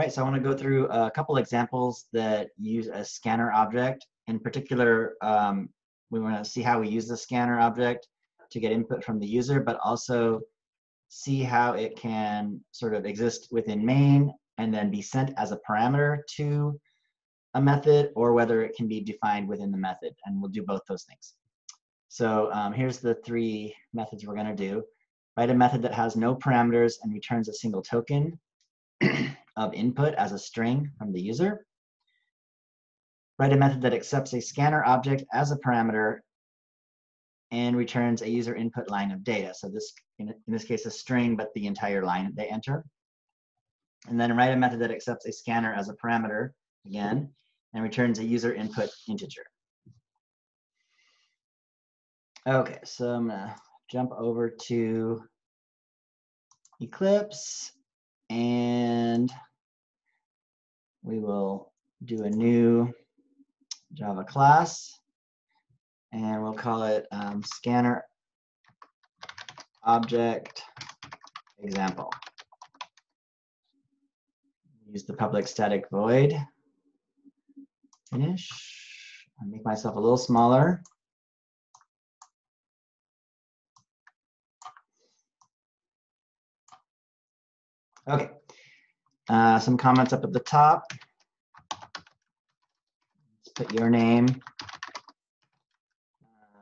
Right, so I want to go through a couple examples that use a scanner object. In particular, um, we want to see how we use the scanner object to get input from the user, but also see how it can sort of exist within main and then be sent as a parameter to a method or whether it can be defined within the method. And we'll do both those things. So um, here's the three methods we're going to do. Write a method that has no parameters and returns a single token of input as a string from the user. Write a method that accepts a scanner object as a parameter and returns a user input line of data. So this, in, in this case, a string, but the entire line they enter. And then write a method that accepts a scanner as a parameter, again, and returns a user input integer. Okay, so I'm gonna jump over to Eclipse and we will do a new Java class and we'll call it um, scanner object example. Use the public static void. Finish. I'll make myself a little smaller. Okay. Uh, some comments up at the top. Let's put your name,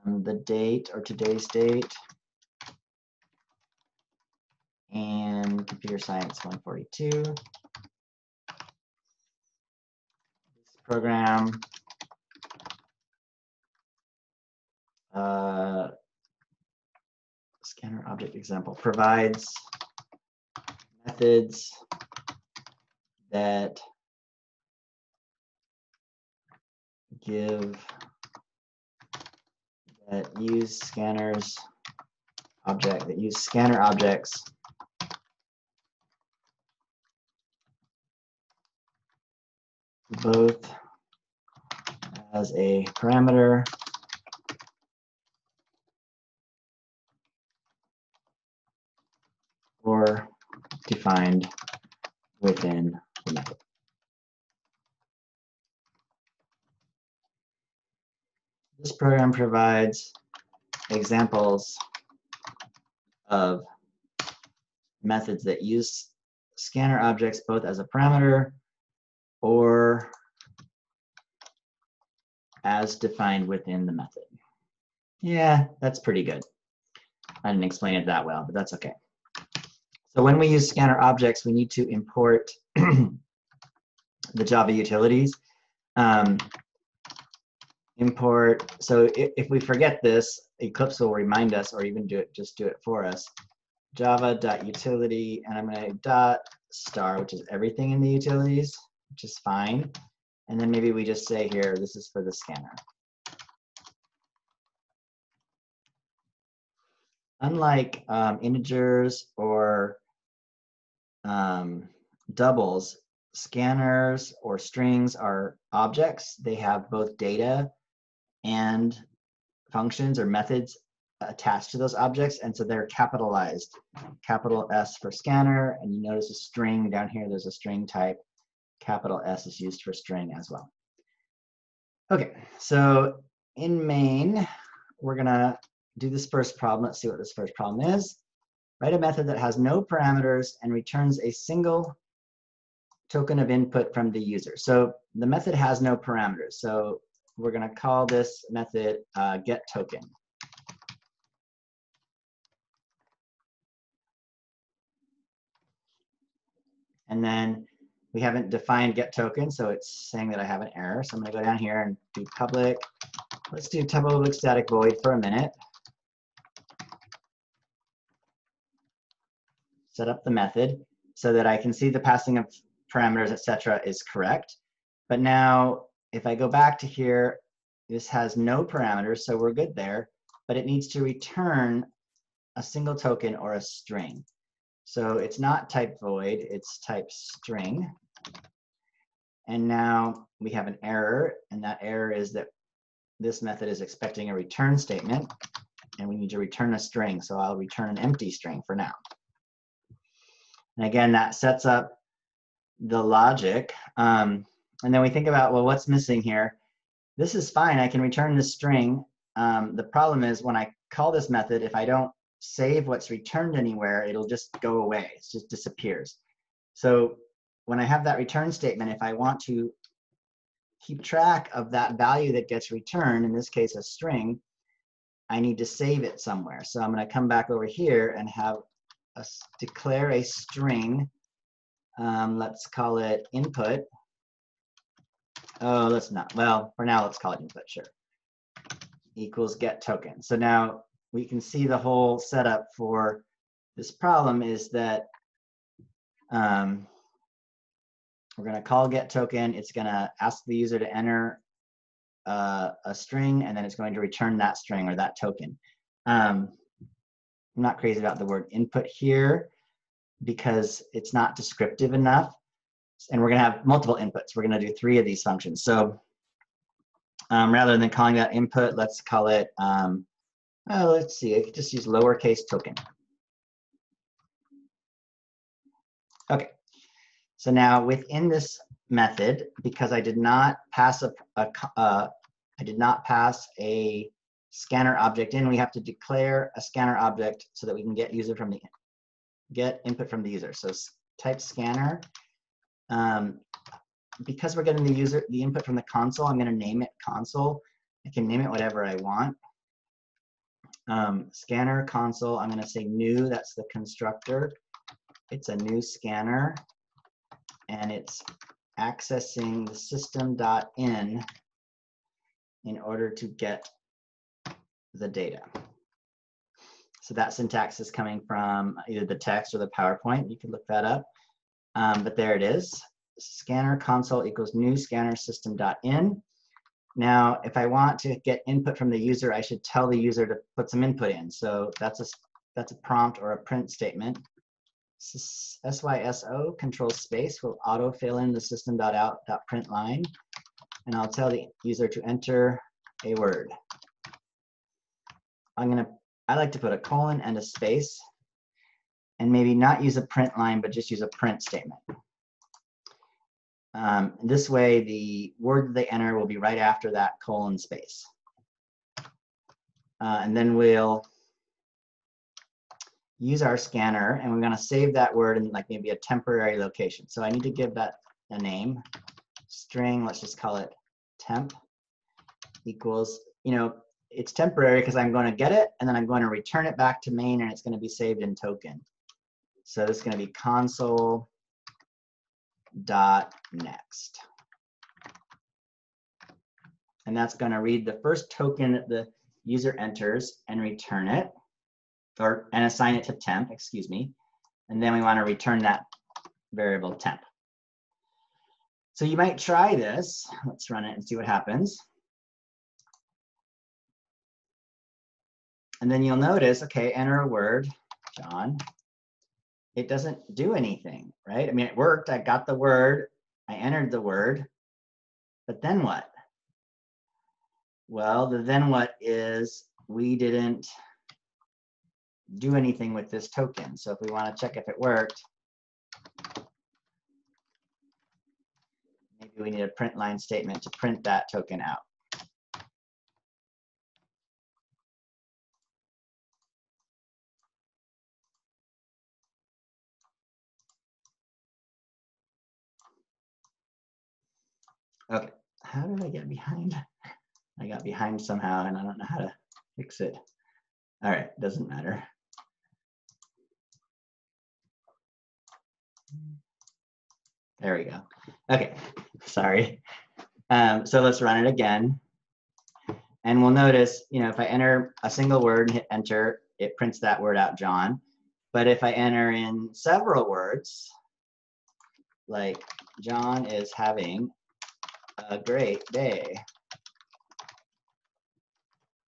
um, the date or today's date, and computer science 142. This program uh, scanner object example provides methods that give that use scanners object that use scanner objects both as a parameter or defined within This program provides examples of methods that use scanner objects both as a parameter or as defined within the method. Yeah, that's pretty good. I didn't explain it that well, but that's okay. So when we use scanner objects, we need to import the Java utilities. Um, import, so if, if, we forget this, Eclipse will remind us or even do it, just do it for us. Java.utility, and I'm gonna dot star, which is everything in the utilities, which is fine. And then maybe we just say here, this is for the scanner. Unlike um, integers or um, doubles, scanners or strings are objects. They have both data and functions or methods attached to those objects, and so they're capitalized. Capital S for scanner, and you notice a string down here, there's a string type. Capital S is used for string as well. Okay, so in main, we're gonna do this first problem. Let's see what this first problem is. Write a method that has no parameters and returns a single token of input from the user. So the method has no parameters. So we're going to call this method uh, get token. And then we haven't defined get token, so it's saying that I have an error. So I'm going to go down here and do public. Let's do public static void for a minute. Set up the method so that I can see the passing of parameters, etc., is correct. But now, if I go back to here, this has no parameters, so we're good there, but it needs to return a single token or a string. So it's not type void, it's type string. And now we have an error, and that error is that this method is expecting a return statement, and we need to return a string, so I'll return an empty string for now. And again, that sets up the logic. Um, and then we think about, well, what's missing here? This is fine, I can return this string. Um, the problem is when I call this method, if I don't save what's returned anywhere, it'll just go away, it just disappears. So when I have that return statement, if I want to keep track of that value that gets returned, in this case a string, I need to save it somewhere. So I'm going to come back over here and have a, declare a string. Um, let's call it input. Oh, let's not. Well, for now, let's call it input, sure. Equals get token. So now we can see the whole setup for this problem is that um, we're going to call get token. It's going to ask the user to enter uh, a string, and then it's going to return that string or that token. Um, I'm not crazy about the word input here because it's not descriptive enough. And we're going to have multiple inputs. We're going to do three of these functions. So um, rather than calling that input, let's call it, um, oh, let's see, I could just use lowercase token. Okay, so now within this method, because I did not pass a, a uh, I did not pass a scanner object in, we have to declare a scanner object so that we can get user from the get input from the user. So type scanner. Um, because we're getting the user the input from the console, I'm going to name it console. I can name it whatever I want. Um, scanner console. I'm going to say new. That's the constructor. It's a new scanner and it's accessing the system.in in order to get the data. So that syntax is coming from either the text or the PowerPoint. You can look that up. Um, but there it is. Scanner console equals new scanner system dot in. Now, if I want to get input from the user, I should tell the user to put some input in. So that's a, that's a prompt or a print statement. SYSO control space will auto fill in the system.out.print line. And I'll tell the user to enter a word. I'm gonna, I like to put a colon and a space and maybe not use a print line, but just use a print statement. Um, this way, the word they enter will be right after that colon space. Uh, and then we'll use our scanner and we're going to save that word in like maybe a temporary location. So I need to give that a name, string, let's just call it temp equals, you know, it's temporary because I'm going to get it and then I'm going to return it back to main and it's going to be saved in token. So is going to be console dot next. And that's going to read the first token that the user enters and return it or and assign it to temp, excuse me. And then we want to return that variable temp. So you might try this. Let's run it and see what happens. And then you'll notice, okay, enter a word, John. It doesn't do anything, right? I mean, it worked. I got the word. I entered the word. But then what? Well, the then what is we didn't do anything with this token. So if we want to check if it worked, maybe we need a print line statement to print that token out. Okay, how did I get behind? I got behind somehow and I don't know how to fix it. All right, doesn't matter. There we go. Okay, sorry. Um, so let's run it again. And we'll notice, you know, if I enter a single word and hit enter, it prints that word out, John. But if I enter in several words, like John is having a great day,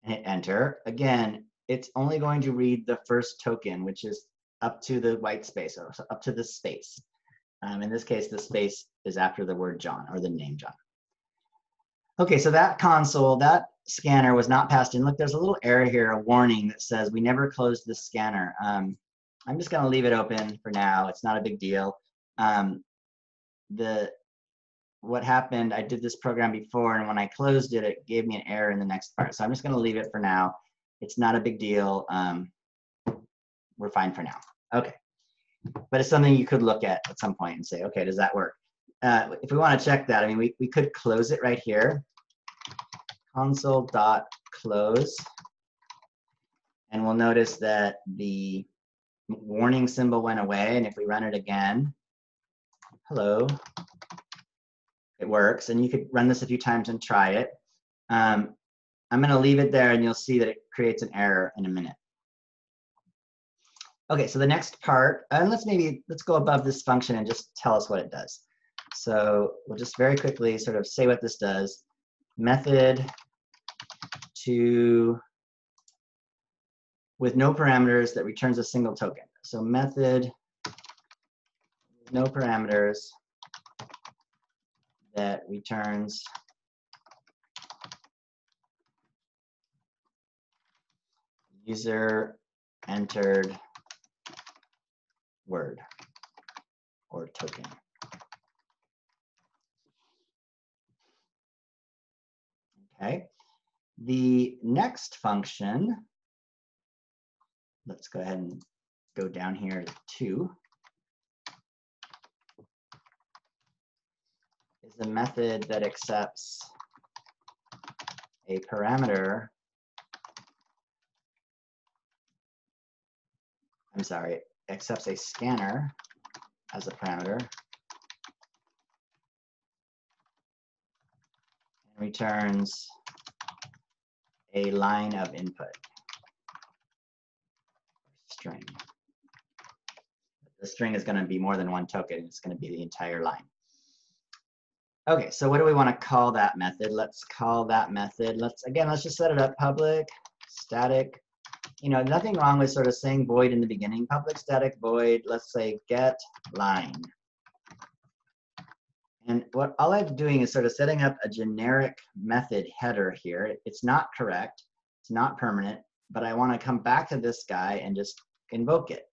hit enter, again, it's only going to read the first token, which is up to the white space, or up to the space. Um, in this case, the space is after the word John or the name John. Okay, so that console, that scanner was not passed in. Look, there's a little error here, a warning that says we never closed the scanner. Um, I'm just gonna leave it open for now. It's not a big deal. Um, the what happened, I did this program before, and when I closed it, it gave me an error in the next part. So I'm just going to leave it for now. It's not a big deal. Um, we're fine for now. Okay. But it's something you could look at at some point and say, okay, does that work? Uh, if we want to check that, I mean, we, we could close it right here. Console.close. And we'll notice that the warning symbol went away. And if we run it again, hello, it works. And you could run this a few times and try it. Um, I'm going to leave it there and you'll see that it creates an error in a minute. Okay, so the next part, and let's maybe, let's go above this function and just tell us what it does. So we'll just very quickly sort of say what this does. Method to, with no parameters that returns a single token. So method, no parameters that returns user entered word or token. Okay, the next function, let's go ahead and go down here to is a method that accepts a parameter I'm sorry, accepts a scanner as a parameter and returns a line of input string. The string is going to be more than one token. It's going to be the entire line. Okay, so what do we want to call that method? Let's call that method. Let's again, let's just set it up public static you know, nothing wrong with sort of saying void in the beginning. Public static void, let's say get line. And what all I'm doing is sort of setting up a generic method header here. It's not correct, it's not permanent, but I want to come back to this guy and just invoke it.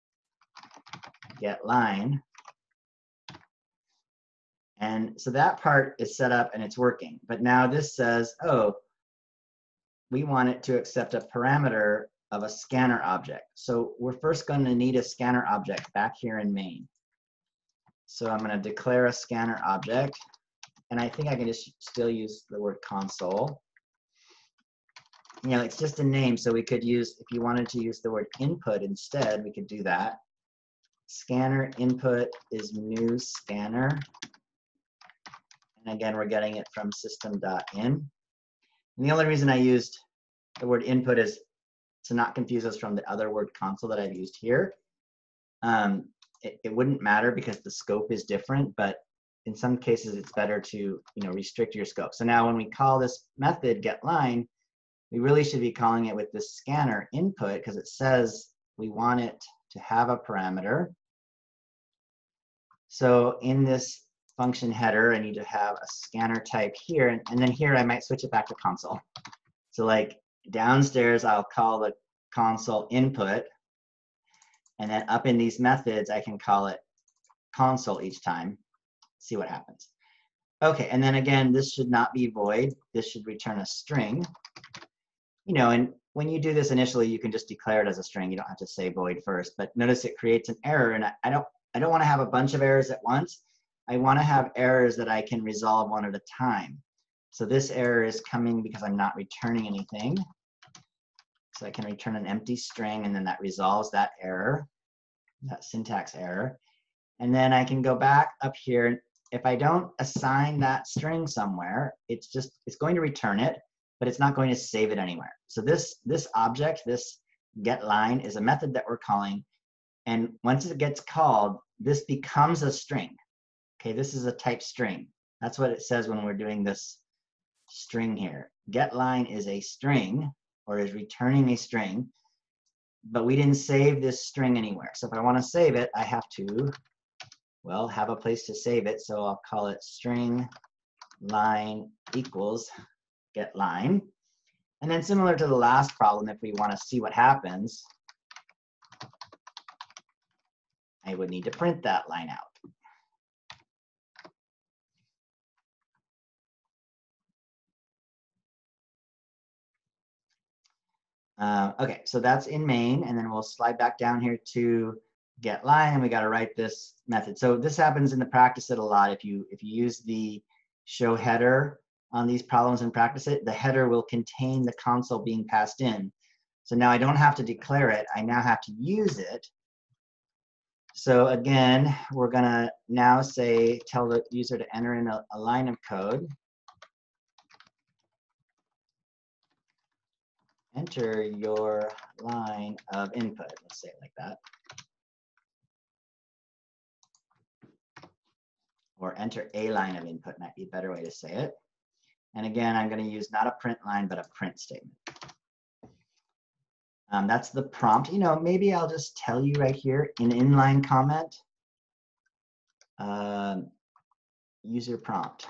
Get line. And so that part is set up and it's working. But now this says, oh, we want it to accept a parameter of a scanner object. So we're first going to need a scanner object back here in main. So I'm going to declare a scanner object. And I think I can just still use the word console. You know, it's just a name, so we could use, if you wanted to use the word input instead, we could do that. Scanner input is new scanner. And again, we're getting it from system.in. And the only reason I used the word input is to not confuse us from the other word console that I've used here. Um, it, it wouldn't matter because the scope is different, but in some cases it's better to you know restrict your scope. So now when we call this method getLine, we really should be calling it with the scanner input because it says we want it to have a parameter. So in this function header, I need to have a scanner type here, and, and then here I might switch it back to console. So like Downstairs, I'll call the console input. And then up in these methods, I can call it console each time. See what happens. Okay, and then again, this should not be void. This should return a string. You know, and when you do this initially, you can just declare it as a string. You don't have to say void first. But notice it creates an error, and I, I don't I don't want to have a bunch of errors at once. I want to have errors that I can resolve one at a time. So this error is coming because I'm not returning anything. So I can return an empty string and then that resolves that error, that syntax error. And then I can go back up here. If I don't assign that string somewhere, it's just, it's going to return it, but it's not going to save it anywhere. So this, this object, this get line is a method that we're calling. And once it gets called, this becomes a string. Okay, this is a type string. That's what it says when we're doing this string here. Get line is a string or is returning a string, but we didn't save this string anywhere. So if I want to save it, I have to, well, have a place to save it. So I'll call it string line equals get line. And then similar to the last problem, if we want to see what happens, I would need to print that line out. Uh, okay, so that's in main, and then we'll slide back down here to get line, and we got to write this method. So this happens in the practice it a lot. If you if you use the show header on these problems and practice it, the header will contain the console being passed in. So now I don't have to declare it. I now have to use it. So again, we're gonna now say, tell the user to enter in a, a line of code. Enter your line of input, let's say it like that. Or enter a line of input might be a better way to say it. And again, I'm gonna use not a print line, but a print statement. Um, that's the prompt. You know, maybe I'll just tell you right here in inline comment, um, user prompt.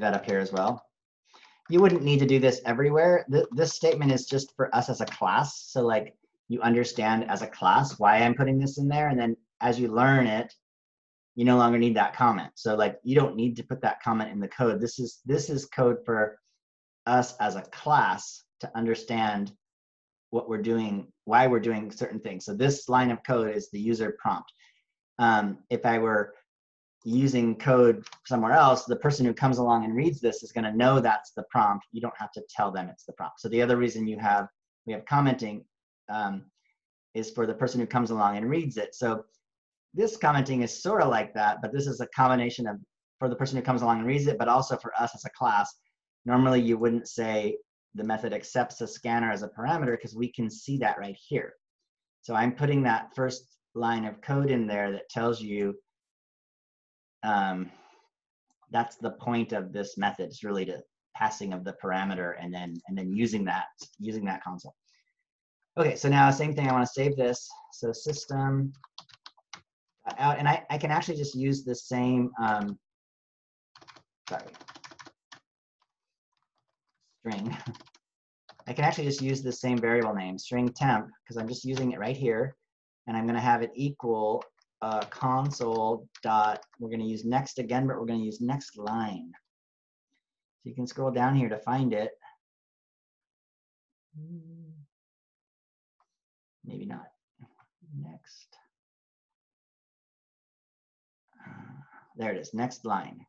That up here as well. You wouldn't need to do this everywhere. Th this statement is just for us as a class. So like you understand as a class why I'm putting this in there. And then as you learn it, you no longer need that comment. So like you don't need to put that comment in the code. This is this is code for us as a class to understand what we're doing, why we're doing certain things. So this line of code is the user prompt. Um, if I were using code somewhere else, the person who comes along and reads this is going to know that's the prompt. You don't have to tell them it's the prompt. So the other reason you have we have commenting um, is for the person who comes along and reads it. So this commenting is sort of like that, but this is a combination of for the person who comes along and reads it, but also for us as a class. Normally, you wouldn't say the method accepts a scanner as a parameter because we can see that right here. So I'm putting that first line of code in there that tells you um, that's the point of this method. It's really to passing of the parameter and then and then using that using that console. Okay, so now same thing. I want to save this. So system out, and I, I can actually just use the same, um, sorry, string. I can actually just use the same variable name, string temp, because I'm just using it right here, and I'm going to have it equal uh, console dot, we're going to use next again, but we're going to use next line. So you can scroll down here to find it. Maybe not. Next. There it is, next line.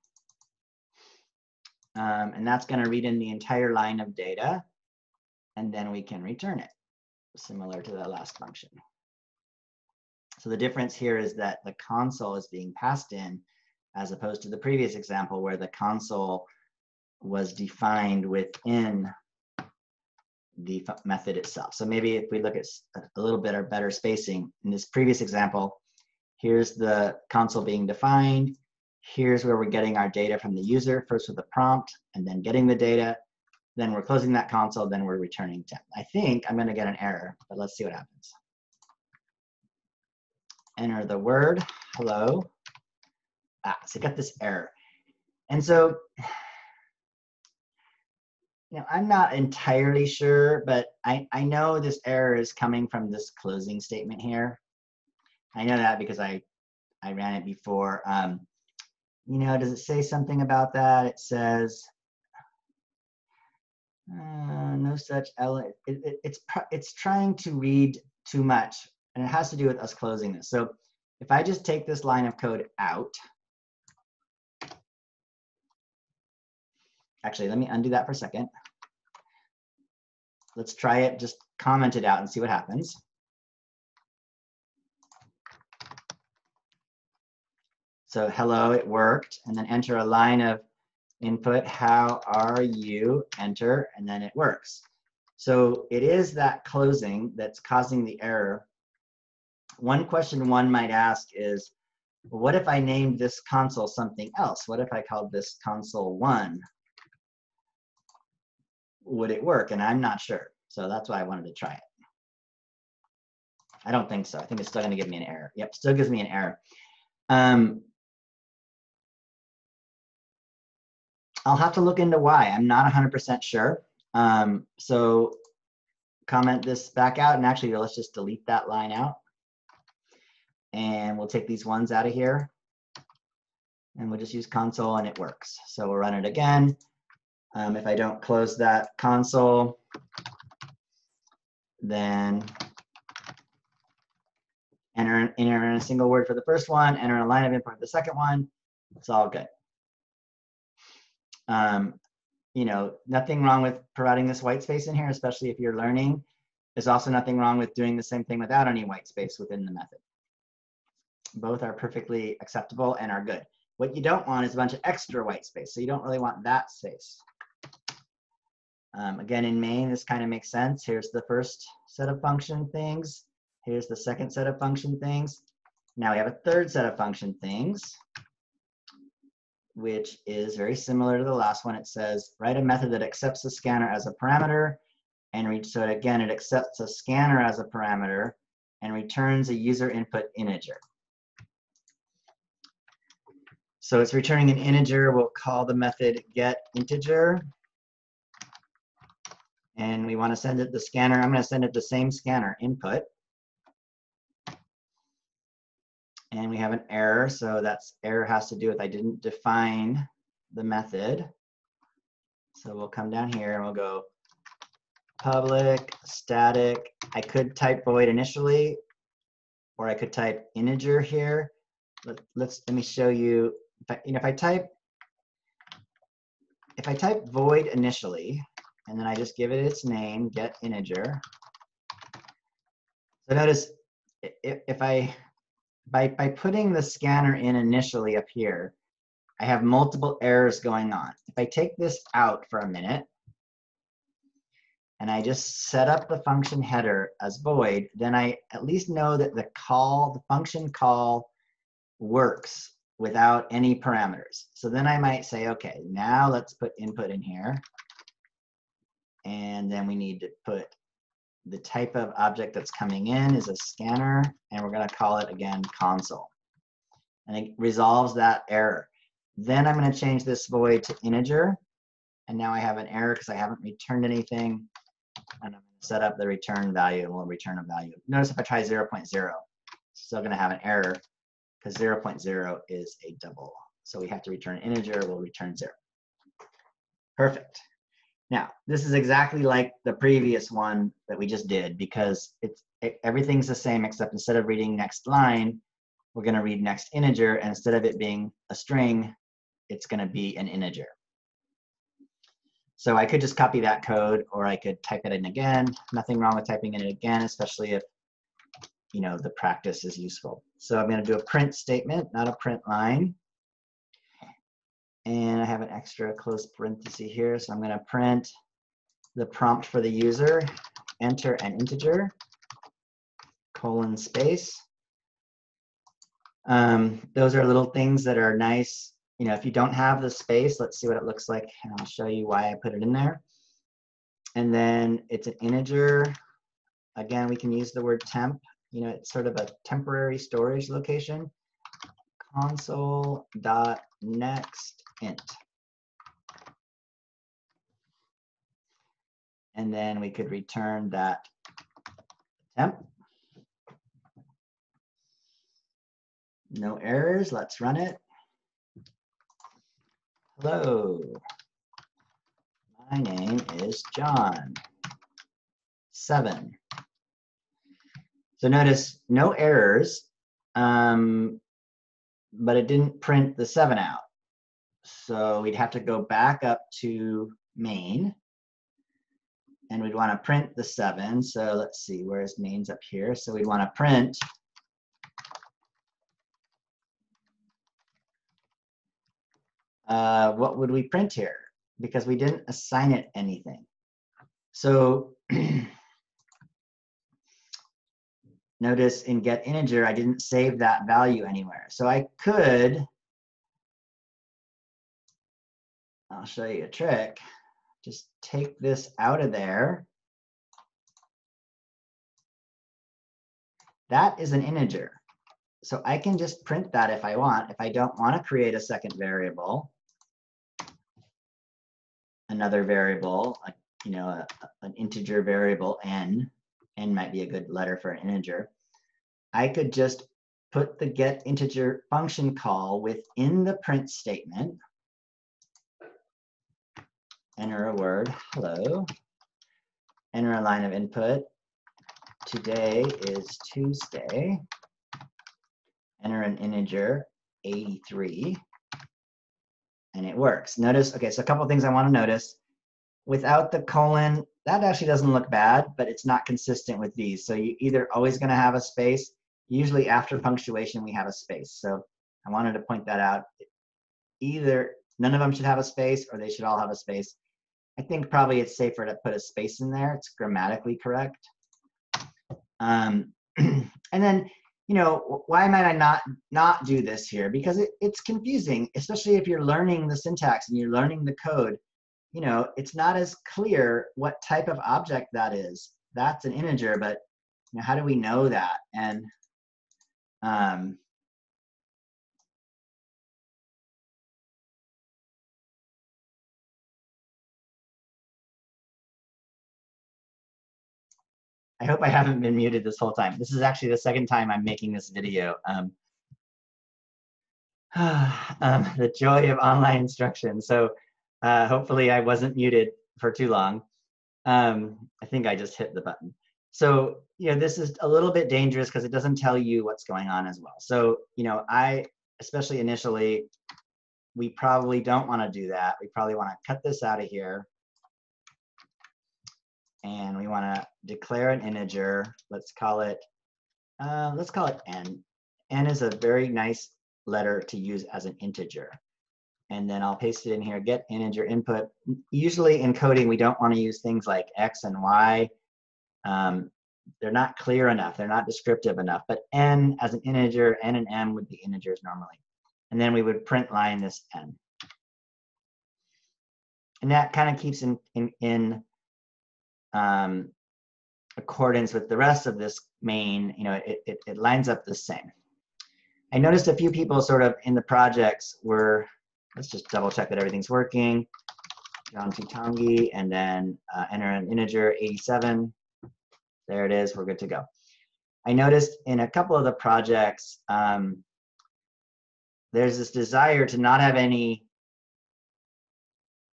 Um, and that's going to read in the entire line of data, and then we can return it, similar to the last function. So the difference here is that the console is being passed in, as opposed to the previous example where the console was defined within the method itself. So maybe if we look at a little bit or better spacing, in this previous example, here's the console being defined, here's where we're getting our data from the user, first with the prompt, and then getting the data. Then we're closing that console, then we're returning temp. I think I'm gonna get an error, but let's see what happens. Enter the word, hello. Ah, so I got this error. And so, you know, I'm not entirely sure, but I, I know this error is coming from this closing statement here. I know that because I, I ran it before. Um, you know, does it say something about that? It says, uh, no such element. It, it, it's, it's trying to read too much, and it has to do with us closing this. So if I just take this line of code out, actually, let me undo that for a second. Let's try it, just comment it out and see what happens. So hello, it worked. And then enter a line of input, how are you, enter, and then it works. So it is that closing that's causing the error. One question one might ask is, what if I named this console something else? What if I called this console one? Would it work? And I'm not sure. So that's why I wanted to try it. I don't think so. I think it's still going to give me an error. Yep, still gives me an error. Um, I'll have to look into why. I'm not 100% sure. Um, so comment this back out and actually let's just delete that line out. And we'll take these ones out of here. And we'll just use console and it works. So we'll run it again. Um, if I don't close that console, then enter, enter in a single word for the first one, enter in a line of input for the second one. It's all good. Um, you know, nothing wrong with providing this white space in here, especially if you're learning. There's also nothing wrong with doing the same thing without any white space within the method. Both are perfectly acceptable and are good. What you don't want is a bunch of extra white space. So you don't really want that space. Um, again, in main, this kind of makes sense. Here's the first set of function things. Here's the second set of function things. Now we have a third set of function things, which is very similar to the last one. It says, write a method that accepts the scanner as a parameter and reach, so again, it accepts a scanner as a parameter and returns a user input integer. So it's returning an integer. We'll call the method get integer and we want to send it the scanner. I'm going to send it the same scanner input. And we have an error, so that's error has to do with I didn't define the method. So we'll come down here and we'll go public static. I could type void initially, or I could type integer here. Let, let's let me show you. Know, if I type if I type void initially, and then I just give it its name, get integer. So notice if, if I, by, by putting the scanner in initially up here, I have multiple errors going on. If I take this out for a minute, and I just set up the function header as void, then I at least know that the call, the function call works without any parameters. So then I might say, okay, now let's put input in here. And then we need to put the type of object that's coming in is a scanner, and we're going to call it again console. And it resolves that error. Then I'm going to change this void to integer. And now I have an error because I haven't returned anything. And I'm going to set up the return value and we'll return a value. Notice if I try 0, 0.0, still going to have an error because 0, 0.0 is a double. So we have to return an integer, we'll return 0. Perfect. Now, this is exactly like the previous one that we just did because it's it, everything's the same except instead of reading next line, we're going to read next integer, and instead of it being a string, it's going to be an integer. So I could just copy that code, or I could type it in again. Nothing wrong with typing it again, especially if you know the practice is useful. So I'm going to do a print statement, not a print line. And I have an extra close parenthesis here, so I'm going to print the prompt for the user, enter an integer, colon space. Um, those are little things that are nice. You know, if you don't have the space, let's see what it looks like, and I'll show you why I put it in there. And then it's an integer. Again, we can use the word temp. You know, it's sort of a temporary storage location. Console dot next int. And then we could return that temp. No errors, let's run it. Hello, my name is John. Seven. So notice no errors, um, but it didn't print the seven out. So we'd have to go back up to main and we'd want to print the seven. So let's see, where's main's up here? So we'd want to print uh, what would we print here? Because we didn't assign it anything. So notice in get integer, I didn't save that value anywhere. So I could I'll show you a trick. Just take this out of there. That is an integer. So I can just print that if I want. If I don't want to create a second variable, another variable, you know, a, an integer variable n, n might be a good letter for an integer. I could just put the get integer function call within the print statement. Enter a word, hello. Enter a line of input. Today is Tuesday. Enter an integer, 83 and it works. Notice, okay, so a couple things I want to notice. Without the colon, that actually doesn't look bad, but it's not consistent with these. So you either always going to have a space. Usually after punctuation, we have a space. So I wanted to point that out. Either none of them should have a space or they should all have a space. I think probably it's safer to put a space in there. It's grammatically correct. Um, and then you know, why might I not not do this here? Because it, it's confusing, especially if you're learning the syntax and you're learning the code. You know, it's not as clear what type of object that is. That's an integer, but you know, how do we know that? And um, I hope I haven't been muted this whole time. This is actually the second time I'm making this video. Um, um, the joy of online instruction. So uh, hopefully I wasn't muted for too long. Um, I think I just hit the button. So, you know, this is a little bit dangerous because it doesn't tell you what's going on as well. So, you know, I, especially initially, we probably don't want to do that. We probably want to cut this out of here and we want to declare an integer. Let's call it, uh, let's call it n. n is a very nice letter to use as an integer. And then I'll paste it in here, get integer input. Usually in coding, we don't want to use things like x and y. Um, they're not clear enough. They're not descriptive enough. But n as an integer, n and m would be integers normally. And then we would print line this n. And that kind of keeps in, in, in um, accordance with the rest of this main, you know, it, it, it lines up the same. I noticed a few people sort of in the projects were, let's just double check that everything's working. John Toutonghi, and then uh, enter an integer 87. There it is, we're good to go. I noticed in a couple of the projects, um, there's this desire to not have any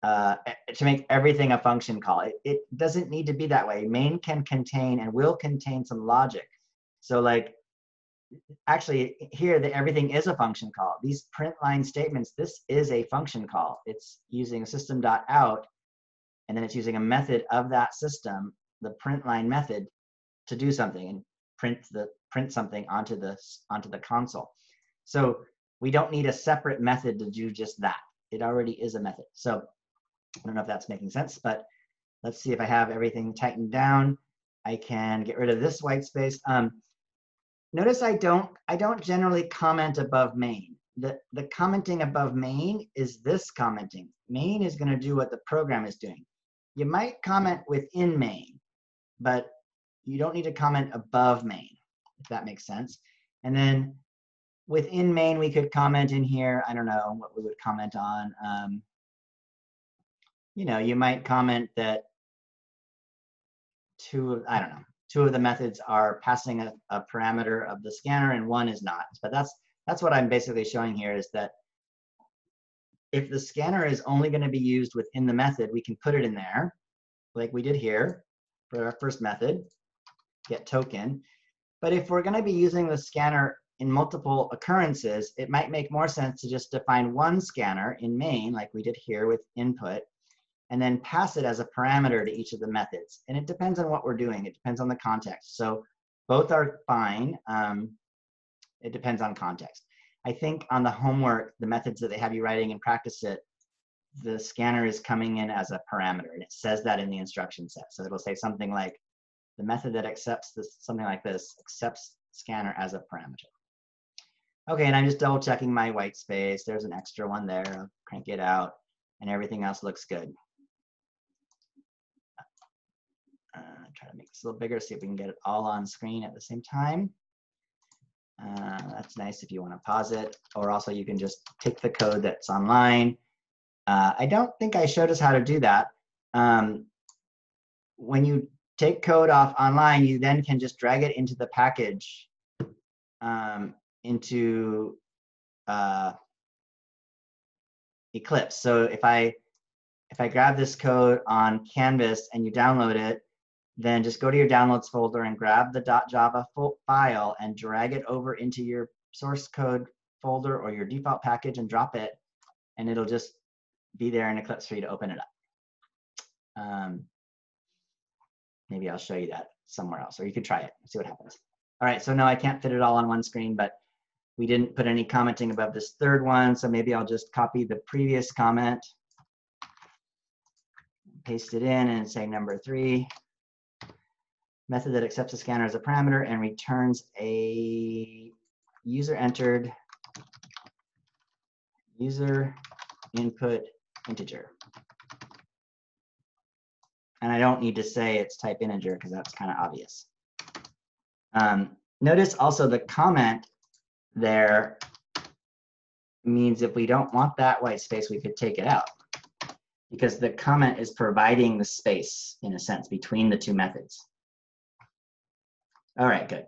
uh, to make everything a function call. It, it doesn't need to be that way. Main can contain and will contain some logic. So like, actually here that everything is a function call. These print line statements, this is a function call. It's using system.out and then it's using a method of that system, the print line method to do something and print the print something onto the onto the console. So we don't need a separate method to do just that. It already is a method. So I don't know if that's making sense, but let's see if I have everything tightened down. I can get rid of this white space. Um, notice I don't, I don't generally comment above main. The, the commenting above main is this commenting. Main is going to do what the program is doing. You might comment within main, but you don't need to comment above main, if that makes sense. And then within main, we could comment in here. I don't know what we would comment on. Um, you know, you might comment that two I don't know, two of the methods are passing a, a parameter of the scanner and one is not. But that's that's what I'm basically showing here is that if the scanner is only going to be used within the method, we can put it in there, like we did here for our first method, get token. But if we're going to be using the scanner in multiple occurrences, it might make more sense to just define one scanner in main, like we did here with input, and then pass it as a parameter to each of the methods. And it depends on what we're doing. It depends on the context. So both are fine. Um, it depends on context. I think on the homework, the methods that they have you writing and practice it, the scanner is coming in as a parameter and it says that in the instruction set. So it'll say something like the method that accepts this, something like this, accepts scanner as a parameter. Okay, and I'm just double checking my white space. There's an extra one there. I'll crank it out and everything else looks good. Try to make this a little bigger, see if we can get it all on screen at the same time. Uh, that's nice if you want to pause it, or also you can just take the code that's online. Uh, I don't think I showed us how to do that. Um, when you take code off online, you then can just drag it into the package um, into uh, Eclipse. So if I if I grab this code on Canvas and you download it, then just go to your downloads folder and grab the .java file and drag it over into your source code folder or your default package and drop it, and it'll just be there in Eclipse for you to open it up. Um, maybe I'll show you that somewhere else, or you could try it see what happens. All right, so no, I can't fit it all on one screen, but we didn't put any commenting above this third one, so maybe I'll just copy the previous comment, paste it in and say number three, method that accepts a scanner as a parameter and returns a user entered user input integer. And I don't need to say it's type integer because that's kind of obvious. Um, notice also the comment there means if we don't want that white space, we could take it out because the comment is providing the space in a sense between the two methods. All right, good.